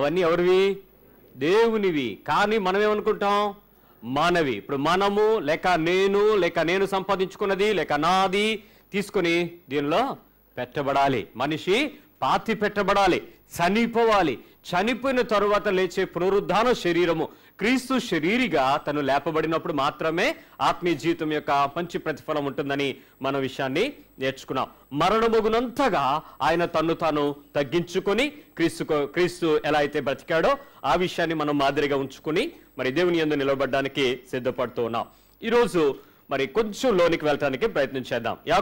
అవన్నీ ఎవరివి? దేవునివి. కానీ మనం ఏమనుకుంటాం మనవి. ఇప్పుడు మనము లేక నేను లేక నేను సంపాదించుకున్నది లేక నాది తీసుకుని దీనిలో పెట్టబడాలి. మనిషి పాతి పెట్టబడాలి. చనిపోవాలి. చనిపోయిన తరువాత లేచే పునరుద్ధాన శరీరము క్రీస్తు శరీరిగా తను లేపబడినప్పుడు మాత్రమే ఆత్మీయ జీవితం యొక్క మంచి ప్రతిఫలం ఉంటుందని మన విషయాన్ని నేర్చుకున్నాం. మరణమగునంతగా ఆయన తన్ను తాను తగ్గించుకొని క్రీస్తు క్రీస్తు ఎలా అయితే బ్రతికాడో ఆ విషయాన్ని మనం మాదిరిగా ఉంచుకుని మరి దేవుని యందు నిలబడడానికి సిద్ధపడుతూ ఉన్నాం. ఈరోజు మరి కొంచెం లోనికి వెళ్ళటానికి ప్రయత్నం చేద్దాం.